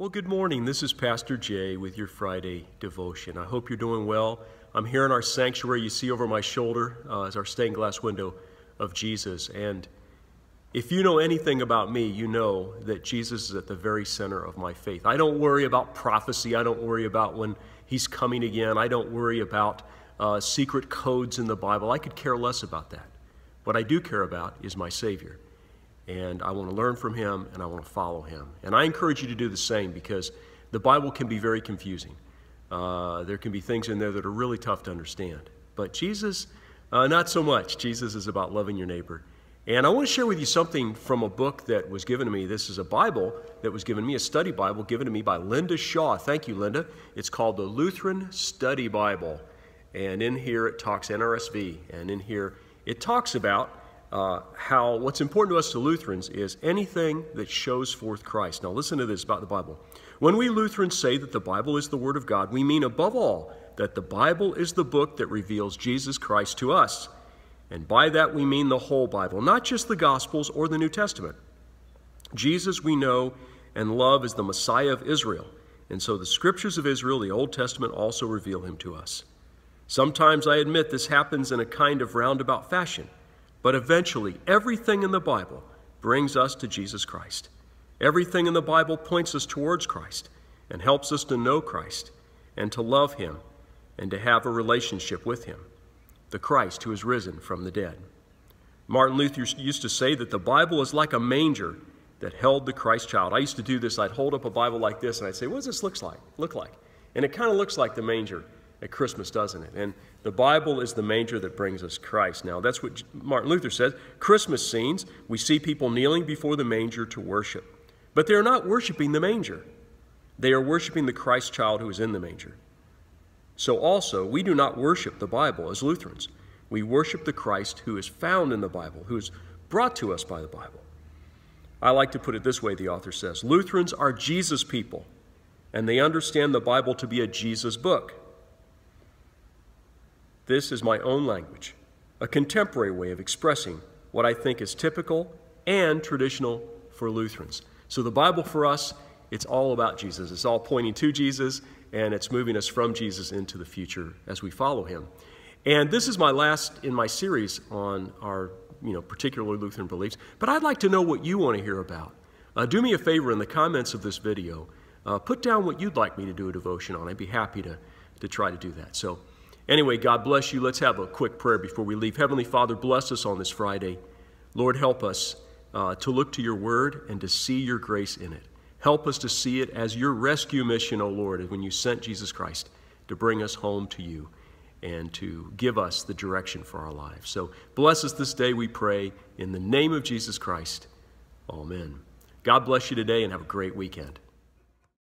Well, good morning. This is Pastor Jay with your Friday devotion. I hope you're doing well. I'm here in our sanctuary. You see over my shoulder uh, is our stained glass window of Jesus. And if you know anything about me, you know that Jesus is at the very center of my faith. I don't worry about prophecy. I don't worry about when he's coming again. I don't worry about uh, secret codes in the Bible. I could care less about that. What I do care about is my Savior and I want to learn from him and I want to follow him. And I encourage you to do the same because the Bible can be very confusing. Uh, there can be things in there that are really tough to understand. But Jesus, uh, not so much. Jesus is about loving your neighbor. And I want to share with you something from a book that was given to me. This is a Bible that was given me, a study Bible given to me by Linda Shaw. Thank you, Linda. It's called the Lutheran Study Bible. And in here it talks NRSV. And in here it talks about uh, how what's important to us to Lutherans is anything that shows forth Christ. Now, listen to this about the Bible. When we Lutherans say that the Bible is the Word of God, we mean above all that the Bible is the book that reveals Jesus Christ to us. And by that we mean the whole Bible, not just the Gospels or the New Testament. Jesus we know and love is the Messiah of Israel, and so the Scriptures of Israel, the Old Testament, also reveal him to us. Sometimes I admit this happens in a kind of roundabout fashion. But eventually, everything in the Bible brings us to Jesus Christ. Everything in the Bible points us towards Christ and helps us to know Christ and to love Him and to have a relationship with Him, the Christ who is risen from the dead. Martin Luther used to say that the Bible is like a manger that held the Christ child. I used to do this. I'd hold up a Bible like this and I'd say, What does this look like? Look like? And it kind of looks like the manger at Christmas, doesn't it? And the Bible is the manger that brings us Christ. Now, that's what Martin Luther says. Christmas scenes, we see people kneeling before the manger to worship. But they're not worshiping the manger, they are worshiping the Christ child who is in the manger. So, also, we do not worship the Bible as Lutherans. We worship the Christ who is found in the Bible, who is brought to us by the Bible. I like to put it this way, the author says Lutherans are Jesus people, and they understand the Bible to be a Jesus book. This is my own language, a contemporary way of expressing what I think is typical and traditional for Lutherans. So the Bible for us, it's all about Jesus. It's all pointing to Jesus, and it's moving us from Jesus into the future as we follow him. And this is my last in my series on our, you know, particular Lutheran beliefs. But I'd like to know what you want to hear about. Uh, do me a favor in the comments of this video. Uh, put down what you'd like me to do a devotion on. I'd be happy to, to try to do that. So Anyway, God bless you. Let's have a quick prayer before we leave. Heavenly Father, bless us on this Friday. Lord, help us uh, to look to your word and to see your grace in it. Help us to see it as your rescue mission, O oh Lord, when you sent Jesus Christ to bring us home to you and to give us the direction for our lives. So bless us this day, we pray, in the name of Jesus Christ. Amen. God bless you today and have a great weekend.